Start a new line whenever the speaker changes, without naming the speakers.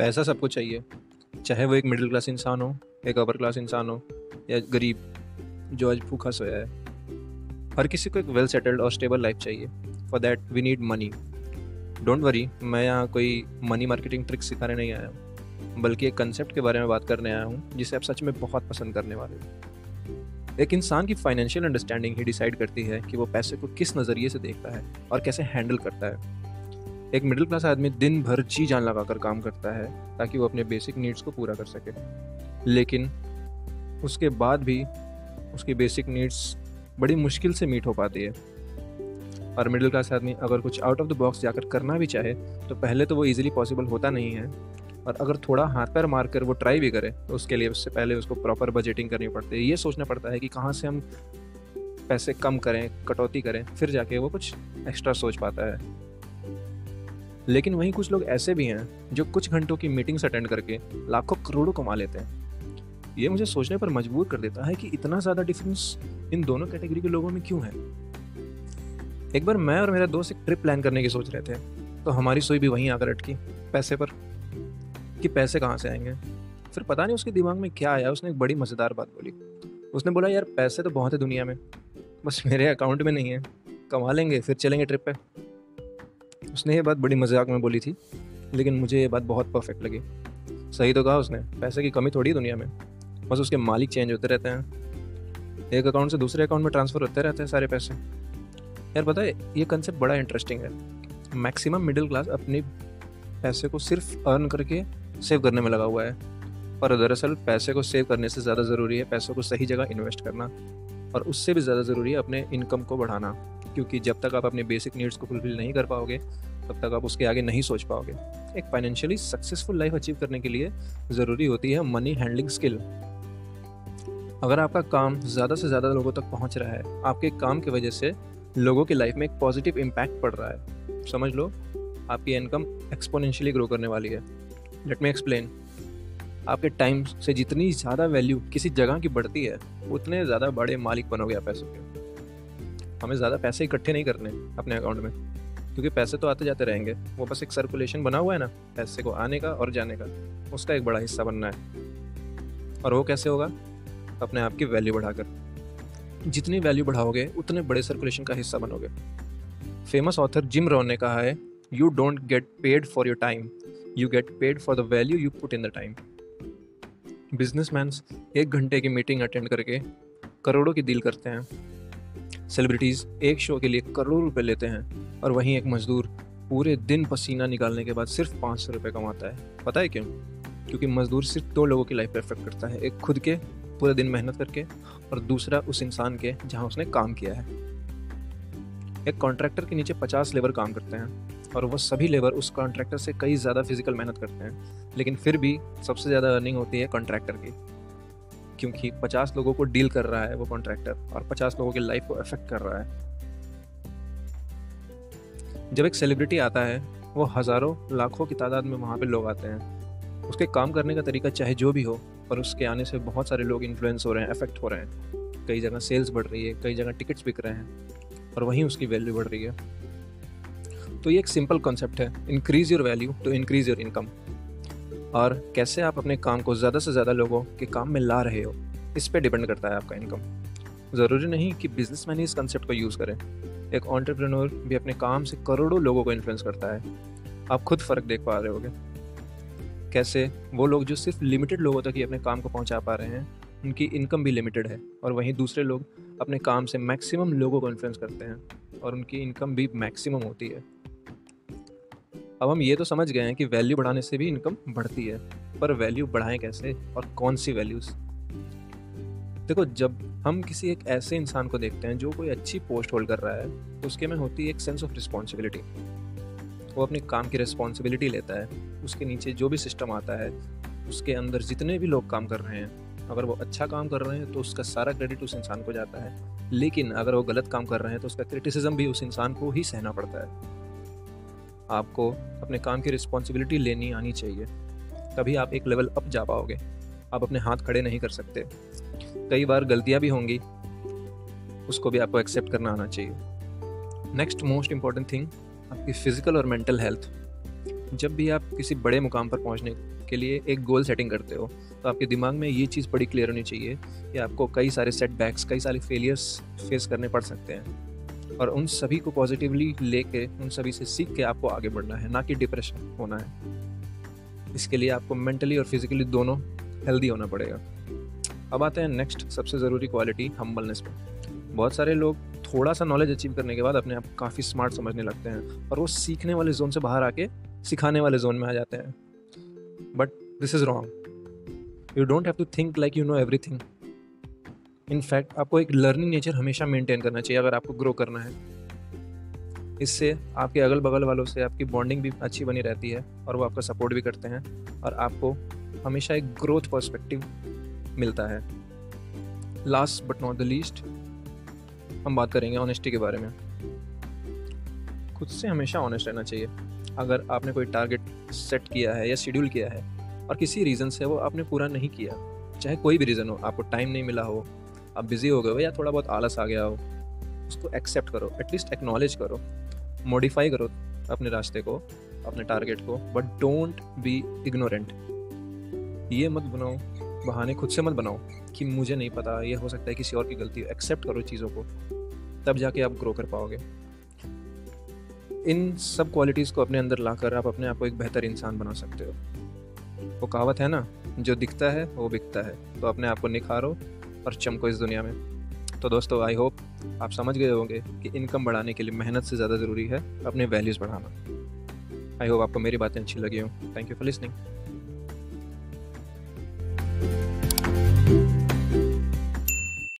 पैसा सबको चाहिए। चाहे वो एक मिडिल क्लास इंसान हो, एक अपर क्लास इंसान हो, या गरीब, जो आज भूखा सोया है। हर किसी को एक वेल सेटल्ड और स्टेबल लाइफ चाहिए। For that we need money don't worry मैं यहाँ कोई मनी मार्केटिंग ट्रिक सिखाने नहीं आया हूँ। बल्कि एक कंसेप्ट के बारे में बात करने आया हूँ, जिसे आप सच में बहुत पसंद करने वाले हो। एक इंसान की फाइनेंशियल अंडरस्टैंडिंग ही डिसाइड करती है कि वो पैसे को किस नज़रिए से देखता है और कैसे हैंडल करता है। एक मिडिल क्लास आदमी दिन भर जी जान लगा कर काम करता है ताकि वो अपने बेसिक नीड्स को पूरा कर सके। लेकिन उसके बाद भी उसकी बेसिक नीड्स बड़ी मुश्किल से मीट हो पाती है। और मिडिल क्लास आदमी अगर कुछ आउट ऑफ़ द बॉक्स जाकर करना भी चाहे तो पहले तो वो इजीली पॉसिबल होता नहीं है। और अगर थोड़ा हाथ पैर मार कर वो ट्राई भी करे तो उसके लिए उससे पहले उसको प्रॉपर बजटिंग करनी पड़ती है। ये सोचना पड़ता है कि कहाँ से हम पैसे कम करें, कटौती करें, फिर जाके वो कुछ एक्स्ट्रा सोच पाता है। लेकिन वहीं कुछ लोग ऐसे भी हैं जो कुछ घंटों की मीटिंग्स अटेंड करके लाखों करोड़ों कमा लेते हैं। ये मुझे सोचने पर मजबूर कर देता है कि इतना ज़्यादा डिफरेंस इन दोनों कैटेगरी के लोगों में क्यों है? एक बार मैं और मेरा दोस्त एक ट्रिप प्लान करने की सोच रहे थे तो हमारी सोई भी वहीं आकर अटकी पैसे पर, कि पैसे कहाँ से आएँगे? फिर पता नहीं उसके दिमाग में क्या आया, उसने एक बड़ी मज़ेदार बात बोली। उसने बोला, यार, पैसे तो बहुत है दुनिया में, बस मेरे अकाउंट में नहीं है, कमा लेंगे, फिर चलेंगे ट्रिप पे। उसने ये बात बड़ी मज़ाक में बोली थी, लेकिन मुझे ये बात बहुत परफेक्ट लगी। सही तो कहा उसने, पैसे की कमी थोड़ी दुनिया में। बस उसके मालिक चेंज होते रहते हैं। एक अकाउंट से दूसरे अकाउंट में ट्रांसफ़र होते रहते हैं सारे पैसे। यार पता है, ये कंसेप्ट बड़ा इंटरेस्टिंग है। मैक्सिमम मिडिल क्लास अपने पैसे को सिर्फ़ अर्न करके सेव करने में लगा हुआ है। पर दरअसल पैसे को सेव करने से ज़्यादा ज़रूरी है पैसों को सही जगह इन्वेस्ट करना। और उससे भी ज़्यादा ज़रूरी है अपने इनकम को बढ़ाना। क्योंकि जब तक आप अपने बेसिक नीड्स को फुलफिल नहीं कर पाओगे, तब तक आप उसके आगे नहीं सोच पाओगे। एक फाइनेंशियली सक्सेसफुल लाइफ अचीव करने के लिए ज़रूरी होती है मनी हैंडलिंग स्किल अगर आपका काम ज़्यादा से ज़्यादा लोगों तक पहुँच रहा है, आपके काम की वजह से लोगों की लाइफ में एक पॉजिटिव इम्पैक्ट पड़ रहा है। समझ लो, आपकी इनकम एक्सपोनेंशियली ग्रो करने वाली है। लेट मी एक्सप्लेन आपके टाइम से जितनी ज़्यादा वैल्यू किसी जगह की बढ़ती है, उतने ज़्यादा बड़े मालिक बनोगे आप पैसों के हमें ज़्यादा पैसे इकट्ठे नहीं करने अपने अकाउंट में, क्योंकि पैसे तो आते जाते रहेंगे। वो बस एक सर्कुलेशन बना हुआ है ना, पैसे को आने का और जाने का, उसका एक बड़ा हिस्सा बनना है। और वो कैसे होगा? अपने आप की वैल्यू बढ़ाकर। जितनी वैल्यू बढ़ाओगे, उतने बड़े सर्कुलेशन का हिस्सा बनोगे। फ़ेमस ऑथर जिम रॉन ने कहा है you don't get paid for your time you get paid for the value you put in the time businessman एक घंटे की मीटिंग अटेंड करके करोड़ों की डील करते हैं। सेलिब्रिटीज़ एक शो के लिए करोड़ों रुपए लेते हैं और वहीं एक मजदूर पूरे दिन पसीना निकालने के बाद सिर्फ़ पाँच सौ रुपये कमाता है। पता है क्यों? क्योंकि मजदूर सिर्फ़ दो लोगों की लाइफ पर इफ़ेक्ट करता है, एक खुद के पूरे दिन मेहनत करके और दूसरा उस इंसान के जहाँ उसने काम किया है। एक कॉन्ट्रैक्टर के नीचे पचास लेबर काम करते हैं और वह सभी लेबर उस कॉन्ट्रैक्टर से कई ज़्यादा फ़िज़िकल मेहनत करते हैं, लेकिन फिर भी सबसे ज़्यादा अर्निंग होती है कॉन्ट्रैक्टर की। क्योंकि पचास लोगों को डील कर रहा है वो कॉन्ट्रैक्टर और पचास लोगों की लाइफ को अफेक्ट कर रहा है। जब एक सेलिब्रिटी आता है, वो हज़ारों, लाखों की तादाद में वहाँ पे लोग आते हैं। उसके काम करने का तरीका चाहे जो भी हो, पर उसके आने से बहुत सारे लोग इन्फ्लुएंस हो रहे हैं अफेक्ट हो रहे हैं। कई जगह सेल्स बढ़ रही है, कई जगह टिकट्स बिक रहे हैं और वहीं उसकी वैल्यू बढ़ रही है। तो ये एक सिंपल कॉन्सेप्ट है increase your value to increase your income और कैसे आप अपने काम को ज़्यादा से ज़्यादा लोगों के काम में ला रहे हो, इस पर डिपेंड करता है आपका इनकम ज़रूरी नहीं कि बिज़नेस मैन ही इस कंसेप्ट को यूज़ करें। एक ऑन्टरप्रेन्योर भी अपने काम से करोड़ों लोगों को इन्फ्लुएंस करता है। आप खुद फ़र्क देख पा रहे होगे। कैसे वो लोग जो सिर्फ़ लिमिटेड लोगों तक ही अपने काम को पहुँचा पा रहे हैं, उनकी इनकम भी लिमिटेड है और वहीं दूसरे लोग अपने काम से मैक्सिमम लोगों को इन्फ्लुएंस करते हैं और उनकी इनकम भी मैक्सिमम होती है। अब हम ये तो समझ गए हैं कि वैल्यू बढ़ाने से भी इनकम बढ़ती है, पर वैल्यू बढ़ाएँ कैसे और कौन सी वैल्यूज़ देखो, जब हम किसी एक ऐसे इंसान को देखते हैं जो कोई अच्छी पोस्ट होल्ड कर रहा है तो उसके में होती है एक सेंस ऑफ़ रिस्पॉन्सिबिलिटी वो अपने काम की रिस्पॉन्सिबिलिटी लेता है, उसके नीचे जो भी सिस्टम आता है, उसके अंदर जितने भी लोग काम कर रहे हैं, अगर वो अच्छा काम कर रहे हैं तो उसका सारा क्रेडिट उस इंसान को जाता है। लेकिन अगर वो गलत काम कर रहे हैं तो उसका क्रिटिसिज्म भी उस इंसान को ही सहना पड़ता है। आपको अपने काम की रिस्पॉन्सिबिलिटी लेनी आनी चाहिए। तभी आप एक लेवल अप जा पाओगे। आप अपने हाथ खड़े नहीं कर सकते। कई बार गलतियाँ भी होंगी। उसको भी आपको एक्सेप्ट करना आना चाहिए। नेक्स्ट मोस्ट इंपॉर्टेंट थिंग आपकी फ़िज़िकल और मेंटल हेल्थ जब भी आप किसी बड़े मुकाम पर पहुँचने के लिए एक गोल सेटिंग करते हो तो आपके दिमाग में ये चीज़ बड़ी क्लियर होनी चाहिए कि आपको कई सारे सेटबैक्स कई सारे फेलियर्स फेस करने पड़ सकते हैं। और उन सभी को पॉजिटिवली लेके, उन सभी से सीख के आपको आगे बढ़ना है, ना कि डिप्रेशन होना है। इसके लिए आपको मेंटली और फिजिकली दोनों हेल्दी होना पड़ेगा। अब आते हैं नेक्स्ट सबसे ज़रूरी क्वालिटी हम्बलनेस पे। बहुत सारे लोग थोड़ा सा नॉलेज अचीव करने के बाद अपने आप काफ़ी स्मार्ट समझने लगते हैं और वो सीखने वाले जोन से बाहर आके सिखाने वाले जोन में आ जाते हैं। But this is wrong you don't have to think like you know everything in fact आपको एक लर्निंग नेचर हमेशा मेंटेन करना चाहिए अगर आपको ग्रो करना है। इससे आपके अगल बगल वालों से आपकी बॉन्डिंग भी अच्छी बनी रहती है और वो आपका सपोर्ट भी करते हैं और आपको हमेशा एक ग्रोथ पर्सपेक्टिव मिलता है। Last but not the least हम बात करेंगे ऑनेस्टी के बारे में। खुद से हमेशा ऑनेस्ट रहना चाहिए। अगर आपने कोई टारगेट सेट किया है या शेड्यूल किया है और किसी रीज़न से वो आपने पूरा नहीं किया, चाहे कोई भी रीज़न हो, आपको टाइम नहीं मिला हो आप बिज़ी हो गए हो या थोड़ा बहुत आलस आ गया हो, उसको एक्सेप्ट करो एटलीस्ट एक्नॉलेज करो मॉडिफाई करो अपने रास्ते को, अपने टारगेट को बट डोंट बी इग्नोरेंट ये मत बनाओ, बहाने खुद से मत बनाओ कि मुझे नहीं पता, ये हो सकता है किसी और की गलती एक्सेप्ट करो चीज़ों को, तब जाके आप ग्रो कर पाओगे। इन सब क्वालिटीज़ को अपने अंदर लाकर आप अपने आप को एक बेहतर इंसान बना सकते हो। वो कहावत है ना, जो दिखता है, वो बिकता है। तो अपने आप को निखारो और चमको इस दुनिया में। तो दोस्तों आई होप आप समझ गए होंगे कि इनकम बढ़ाने के लिए मेहनत से ज़्यादा ज़रूरी है अपने वैल्यूज़ बढ़ाना। आई होप आपको मेरी बातें अच्छी लगी हों। Thank you for listening